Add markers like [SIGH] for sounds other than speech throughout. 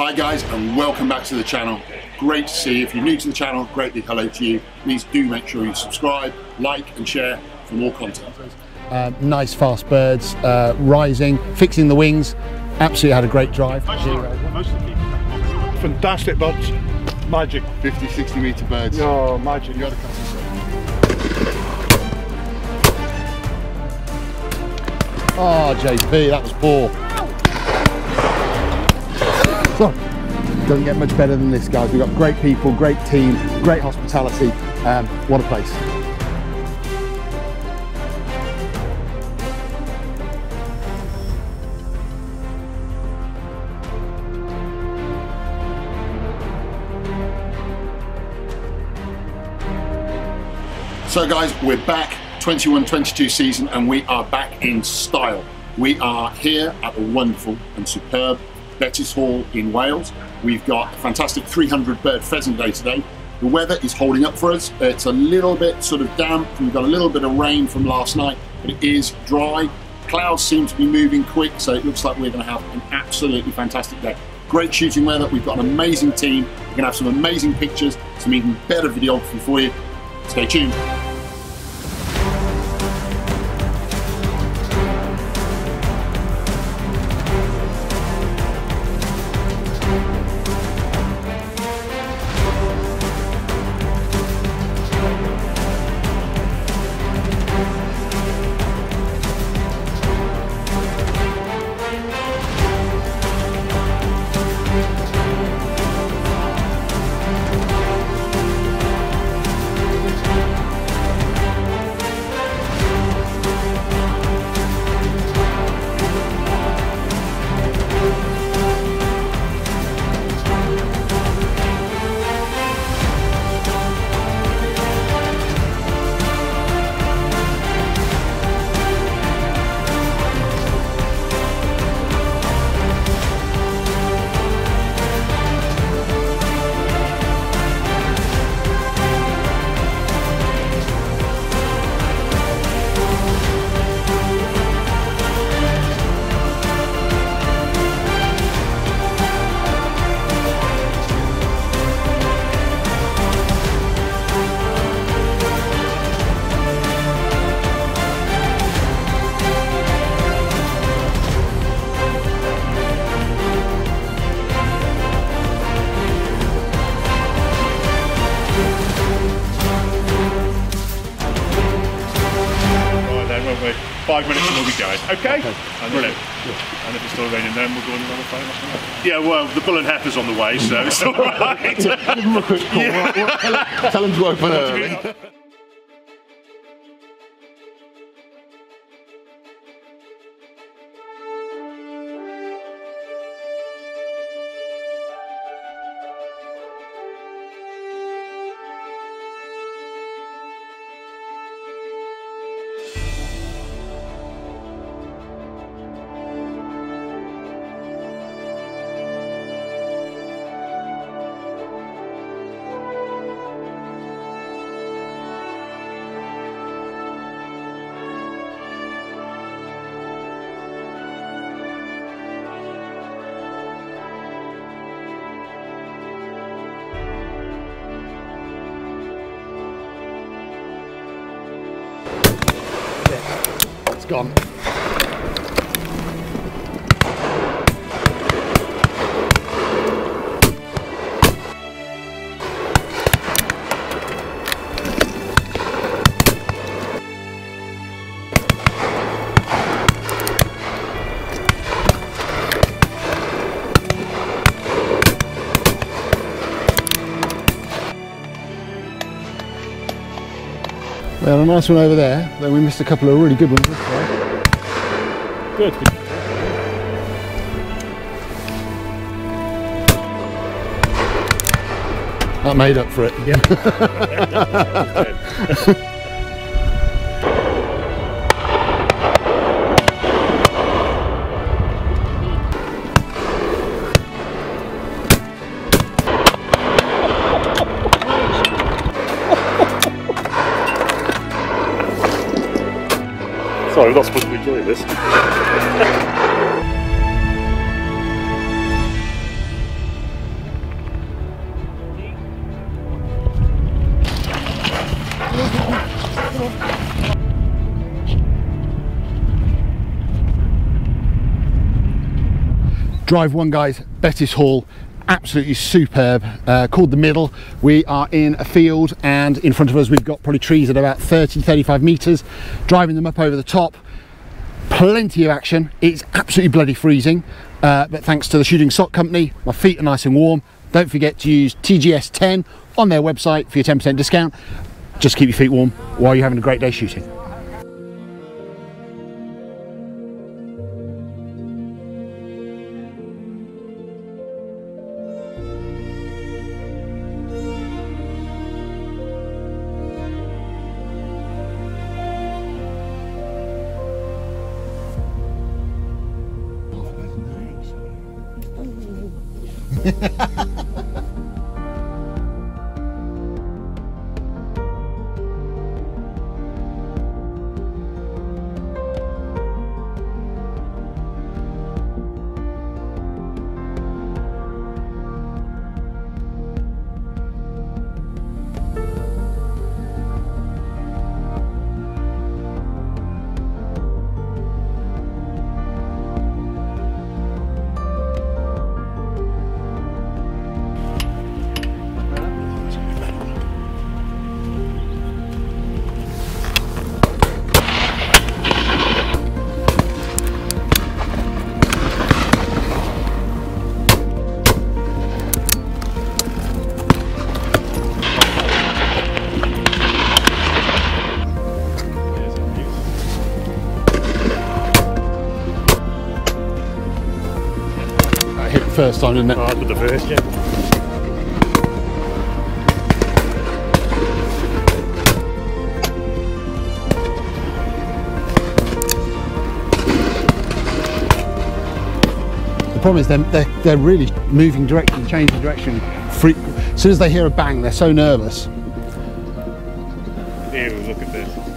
Hi guys and welcome back to the channel. Great to see you. If you're new to the channel, great big hello to you. Please do make sure you subscribe, like and share for more content. Uh, nice fast birds, uh, rising, fixing the wings. Absolutely had a great drive. Fantastic birds. Magic. 50, 60 metre birds. Oh, magic. You gotta cut this off. Oh, JP, that was poor. Doesn't get much better than this, guys. We've got great people, great team, great hospitality. Um, what a place. So guys, we're back 21-22 season and we are back in style. We are here at the wonderful and superb Bettws Hall in Wales. We've got a fantastic 300 bird pheasant day today. The weather is holding up for us. It's a little bit sort of damp. We've got a little bit of rain from last night, but it is dry. Clouds seem to be moving quick, so it looks like we're going to have an absolutely fantastic day. Great shooting weather. We've got an amazing team. We're going to have some amazing pictures, some even better videography for you. Stay tuned. Five minutes and we'll be going. Okay? And, Brilliant. And if it's still raining then we'll go on another phone or something. Yeah, well, the bull and heifer's on the way, so it's all right. Give them a quick call. Tell them to open early. It's gone. Well, a nice one over there. Then we missed a couple of really good ones this side. Good. That made up for it. Sorry, [LAUGHS] [LAUGHS] we're not supposed to be doing this. Drive one guys, Bettws Hall, absolutely superb, uh, called the middle. We are in a field and in front of us we've got probably trees at about 30, 35 metres, driving them up over the top. Plenty of action. It's absolutely bloody freezing, uh, but thanks to the Shooting Sock Company, my feet are nice and warm. Don't forget to use TGS10 on their website for your 10% discount. Just keep your feet warm while you're having a great day shooting. The first time, didn't it? Hard with the first, yeah. The problem is they're, they're, they're really moving direction, changing direction. Freak. As soon as they hear a bang, they're so nervous. Here, look at this.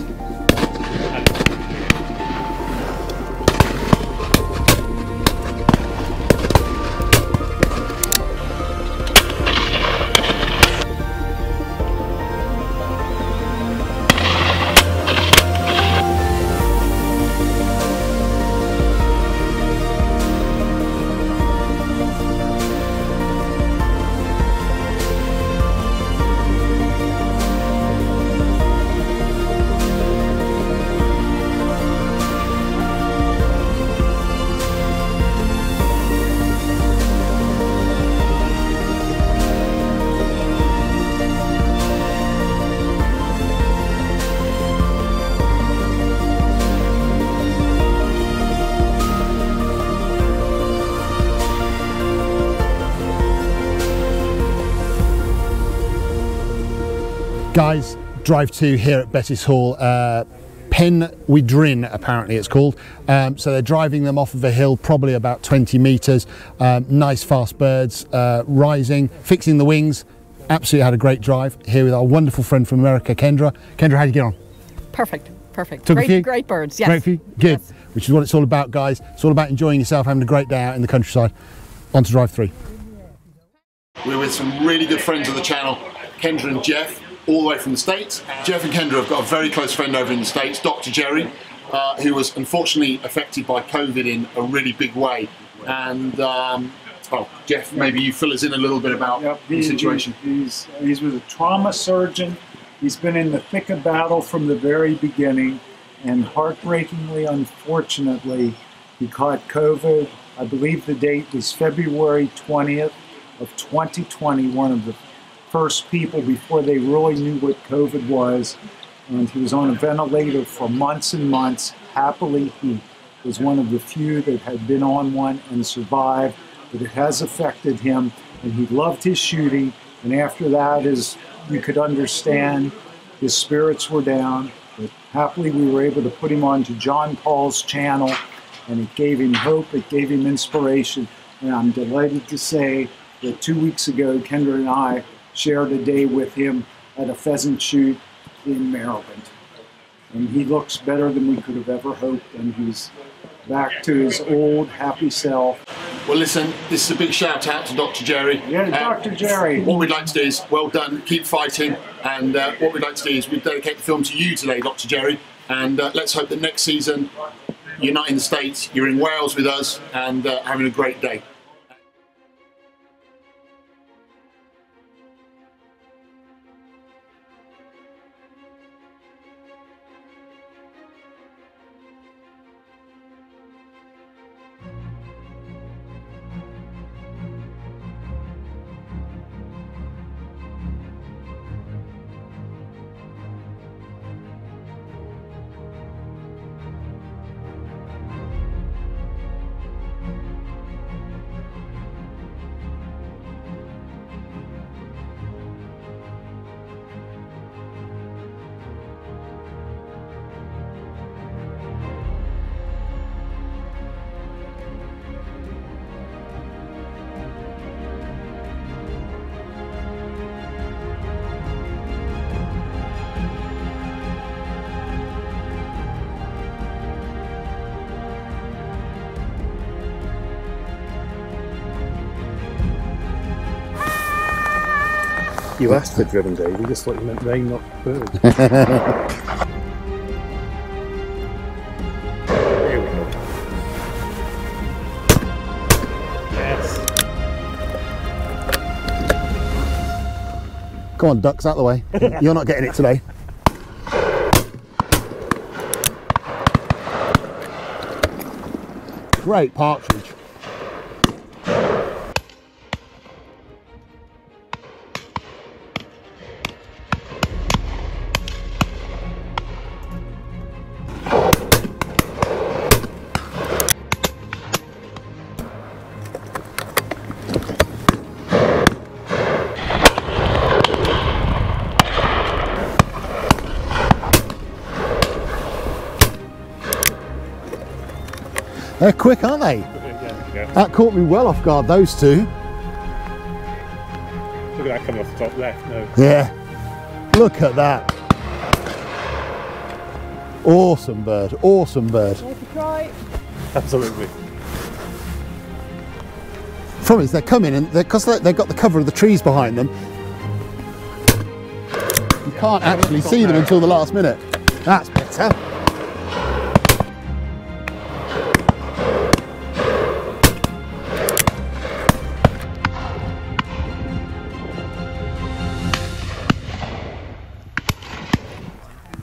Guys, drive two here at Bettws Hall. Uh, Pen Widrin, apparently it's called. Um, so they're driving them off of a hill, probably about 20 metres. Um, nice fast birds, uh, rising, fixing the wings. Absolutely had a great drive here with our wonderful friend from America, Kendra. Kendra, how'd you get on? Perfect, perfect. Took a great, few? great birds. Yes. Great for you? Good. Yes. Which is what it's all about, guys. It's all about enjoying yourself, having a great day out in the countryside. On to drive three. We're with some really good friends of the channel, Kendra and Jeff, all the way from the States. Jeff and Kendra have got a very close friend over in the States, Dr. Jerry, uh, who was unfortunately affected by COVID in a really big way. And, um, well, Jeff, maybe you fill us in a little bit about Yep, the situation. he- he's he's with a trauma surgeon. He's been in the thick of battle from the very beginning, and heartbreakingly, unfortunately, he caught COVID. I believe the date was February 20th of 2020. One of the first people before they really knew what COVID was, and he was on a ventilator for months and months. Happily, he was one of the few that had been on one and survived, but it has affected him, and he loved his shooting. And after that, as you could understand, his spirits were down. But happily, we were able to put him onto John Paul's channel, and it gave him hope, it gave him inspiration. And I'm delighted to say that two weeks ago, Kendra and I shared a day with him at a pheasant shoot in Maryland and he looks better than we could have ever hoped, and he's back to his old happy self. Well, listen, this is a big shout out to Dr. Jerry. Yeah, Uh, Dr. Jerry. What we'd like to do is, well done, keep fighting. And uh, what we'd like to do is, we dedicate the film to you today, Dr. Jerry. And uh, let's hope that next season you're not in the States, you're in Wales with us and uh, having a great day. You asked for driven day, we just thought you meant rain, not birds. [LAUGHS] Here we go. Yes. Come on, ducks, out the way. [LAUGHS] You're not getting it today. Great partridge. They're quick, aren't they? Yeah, yeah. That caught me well off guard, those two. Look at that coming off the top left. No. Yeah. Look at that. Awesome bird, awesome bird. Absolutely. From is they're coming and because they, they've got the cover of the trees behind them, you can't actually see them until the last minute. That's better.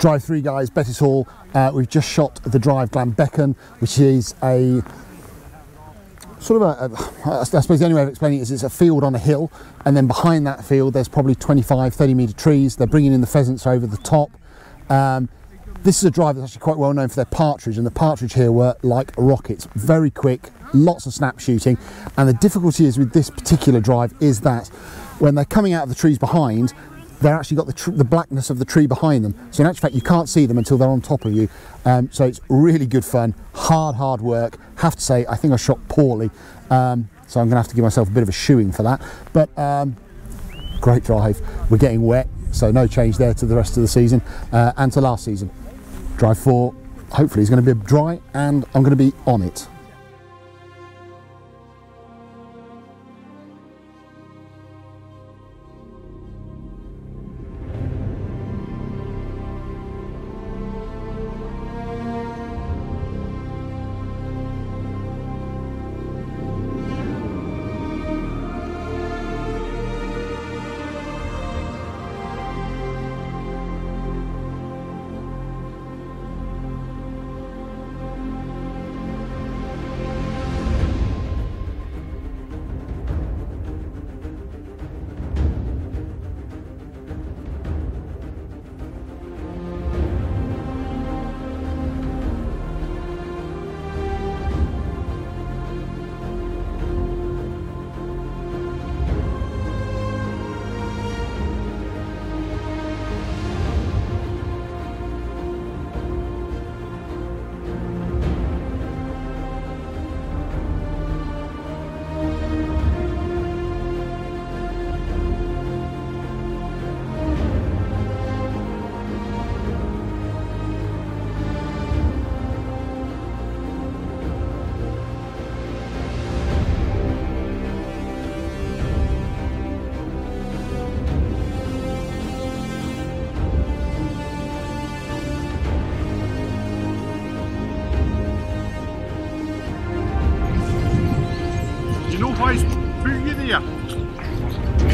Drive three guys, Bettws Hall. Uh, we've just shot the drive Glambecken, which is a sort of a, a, I suppose the only way of explaining it is it's a field on a hill, and then behind that field there's probably 25, 30 metre trees. They're bringing in the pheasants over the top. Um, this is a drive that's actually quite well known for their partridge, and the partridge here were like rockets, very quick, lots of snap shooting. And the difficulty is with this particular drive is that when they're coming out of the trees behind, they're actually got the, the blackness of the tree behind them. So in actual fact, you can't see them until they're on top of you. Um, so it's really good fun, hard, hard work. Have to say, I think I shot poorly, um, so I'm going to have to give myself a bit of a shoeing for that. But um, great drive. We're getting wet, so no change there to the rest of the season uh, and to last season. Drive four, hopefully, is going to be dry, and I'm going to be on it.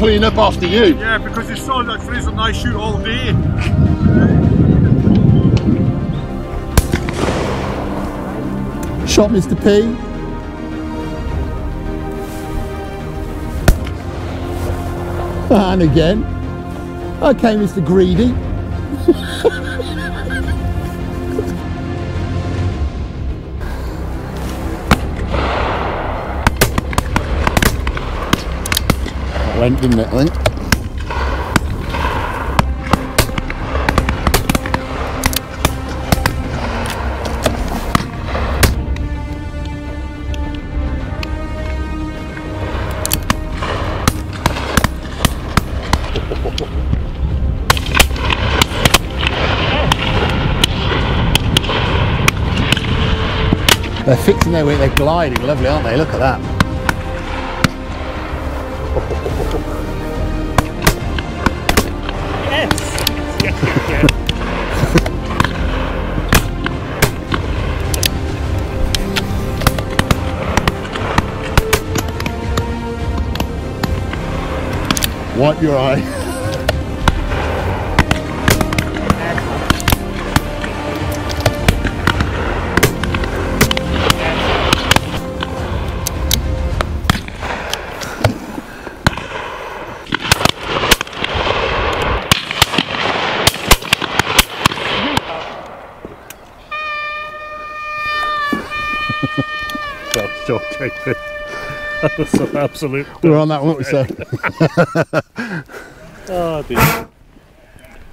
Clean up after you. Yeah, because he saw that Fraser and I shoot all day. Shot Mr. P. And again. Okay, Mr. Greedy. [LAUGHS] Went, didn't it? They're fixing their way, they're gliding lovely, aren't they? Look at that. Wipe your eye. Well, stop, David. [LAUGHS] That was some absolute. We're on that one, weren't we, sir? [LAUGHS] Oh, dear. Oh,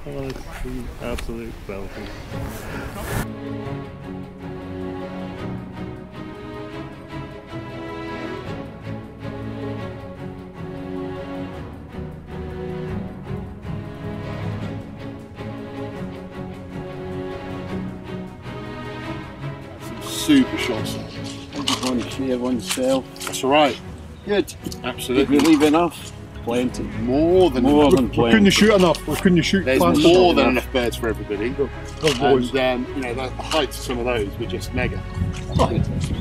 it's an absolute belting. Super shots. Want to see everyone's cell? That's all right. Good. Did Absolutely. we leave enough? Plenty. More than More enough. than We couldn't plenty. shoot enough. We couldn't shoot There's more than enough birds for everybody. boys. And um, you know, the, the heights of some of those were just mega.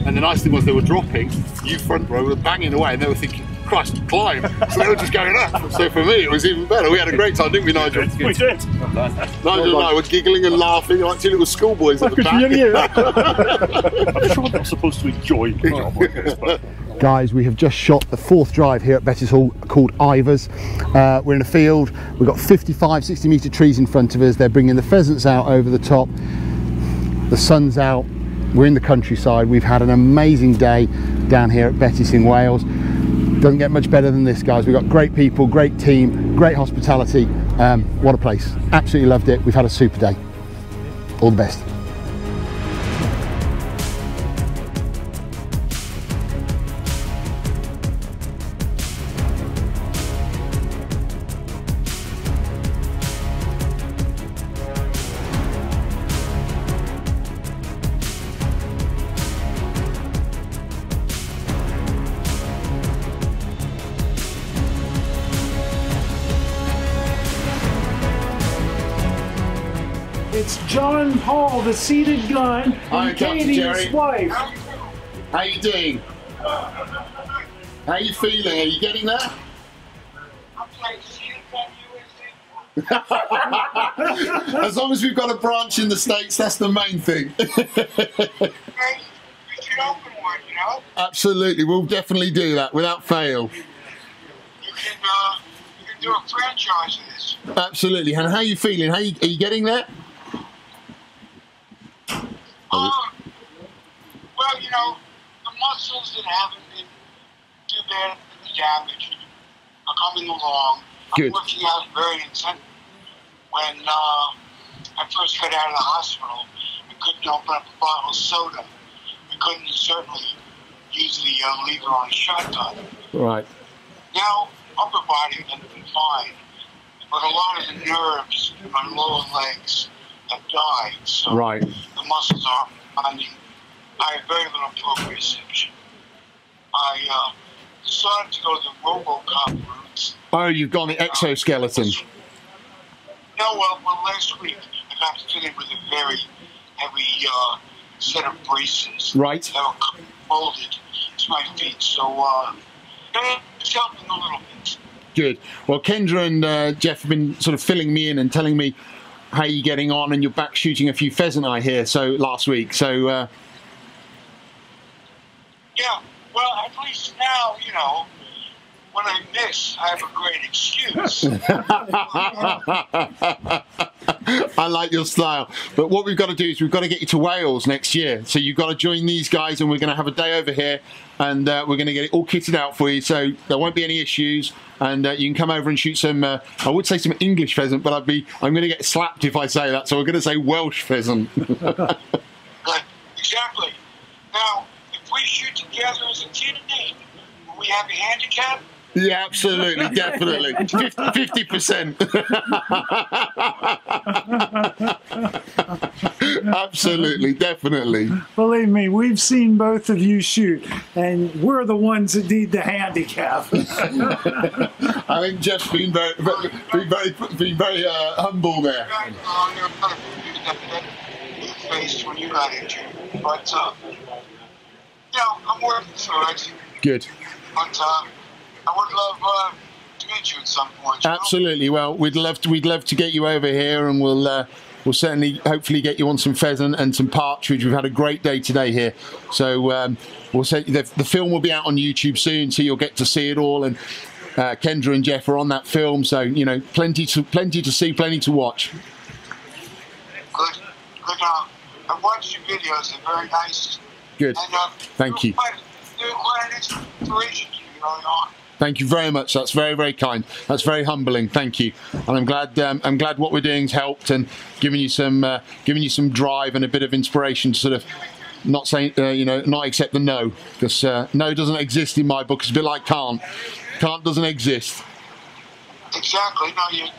And the nice thing was they were dropping, you front row were banging away, and they were thinking, Christ, climb. So they were just going up. So for me, it was even better. We had a great time, didn't we, Nigel? We did. Nigel and I were giggling and laughing like two little schoolboys at the back. [LAUGHS] I'm sure they're supposed to enjoy the job like this, but Guys, we have just shot the fourth drive here at Bettws Hall called Ivers. Uh, we're in a field, we've got 55, 60 metre trees in front of us. They're bringing the pheasants out over the top. The sun's out, we're in the countryside. We've had an amazing day down here at Bettws in Wales. Doesn't get much better than this, guys. We've got great people, great team, great hospitality. Um, what a place. Absolutely loved it. We've had a super day. All the best. Seated gun, Hi, and Dr. Katie's Jerry. wife. How you doing? How you feeling? Are you getting there? [LAUGHS] as long as we've got a branch in the States, that's the main thing. we should open one, you know? Absolutely, we'll definitely do that without fail. You can, uh, you can do a franchise of this. Absolutely. And how you feeling? How you, are you getting there? Um, well, you know, the muscles that haven't been too bad damaged are coming along. Good. I'm working out very intently. When uh, I first got out of the hospital, I couldn't open up a bottle of soda. I couldn't certainly use the uh, lever on a shotgun. Right. Now, upper body has been fine, but a lot of the nerves in my lower legs died, so Right. the muscles aren't responding. I have very little proprioception. I uh, decided to go the RoboCop route. Oh, you've gone the exoskeleton. No, well, well, last week I got fitted with a very heavy uh, set of braces Right. that were molded to my feet, so uh, it's helping a little bit. Good. Well, Kendra and uh, Jeff have been sort of filling me in and telling me how are you're getting on, and you're back shooting a few pheasant eye here. So last week. So uh, Yeah, well, at least now, you know, when I miss, I have a great excuse. [LAUGHS] [LAUGHS] [LAUGHS] I like your style. But what we've got to do is we've got to get you to Wales next year. So you've got to join these guys, and we're going to have a day over here, and uh, we're going to get it all kitted out for you. So there won't be any issues, and uh, you can come over and shoot some. Uh, I would say some English pheasant, but I'd be. I'm going to get slapped if I say that. So we're going to say Welsh pheasant. [LAUGHS] Exactly. Now, if we shoot together as a team, we have a handicap? Yeah, absolutely, definitely, [LAUGHS] fifty percent. [LAUGHS] absolutely, definitely. Believe me, we've seen both of you shoot, and we're the ones that need the handicap. [LAUGHS] I think Jeff's been very, very, been very, been very uh, humble there. Guys, you're kind of confused after that you faced when you got injured. But, uh, you know, I'm working through it. Good. But uh, I would love uh, to meet you at some point. you know? Absolutely. Well, we'd love to. We'd love to get you over here, and we'll uh, we'll certainly, hopefully, get you on some pheasant and some partridge. We've had a great day today here, so um, we'll say the, the film will be out on YouTube soon, so you'll get to see it all. And uh, Kendra and Jeff are on that film, so you know, plenty to plenty to see, plenty to watch. Good. Good. Uh, I watched your videos. They're very nice. Good. And, uh, Thank you. Quite, quite an inspiration to me early on. Thank you very much. That's very, very kind. That's very humbling. Thank you. And I'm glad. Um, I'm glad what we're doing's helped and giving you some, uh, giving you some drive and a bit of inspiration to sort of not saying, uh, you know, not accept the no because uh, no doesn't exist in my book. It's a bit like can't. Can't doesn't exist. Exactly. No, you, you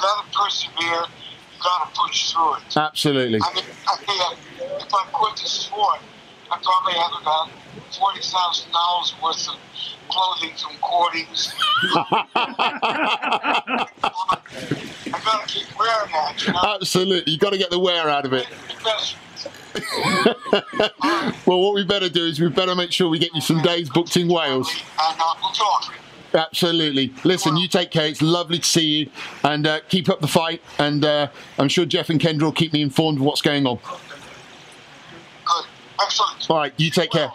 got to persevere. You got to push through it. Absolutely. I mean, I uh, if I quit the sport, I probably have about forty thousand dollars worth of clothing from Cordings. [LAUGHS] I gotta keep wearing that, you know. Absolutely. You got to get the wear out of it. Because [LAUGHS] Well, what we better do is we better make sure we get you some days booked in Wales. and uh, we'll talk. Absolutely. Listen, you take care. It's lovely to see you, and uh, keep up the fight. And uh, I'm sure Jeff and Kendra will keep me informed of what's going on. Good. Excellent. All right, you take care.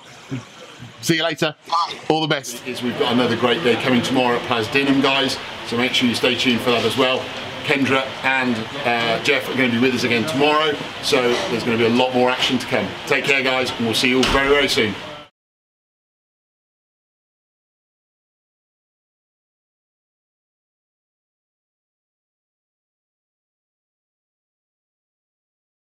See you later. Bye. All the best. is we've got another great day coming tomorrow at Plas Dinam, guys. So make sure you stay tuned for that as well. Kendra and uh, Jeff are going to be with us again tomorrow. So there's going to be a lot more action to come. Take care, guys, and we'll see you all very, very soon.